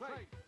Straight.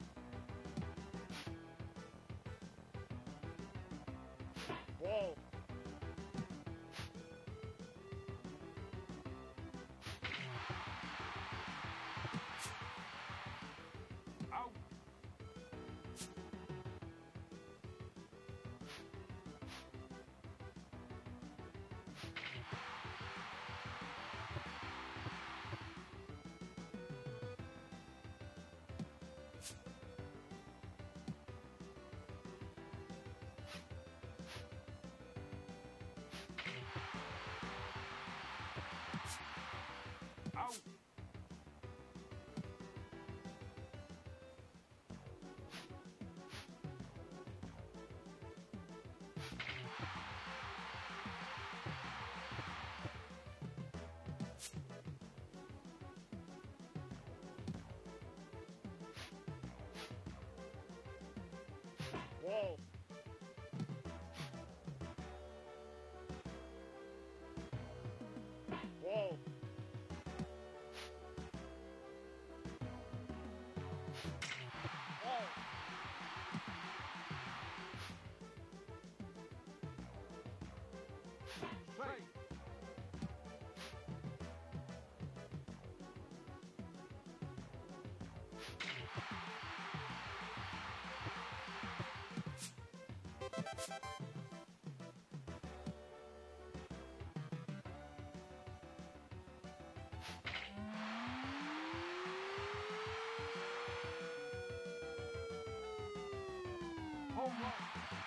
home run.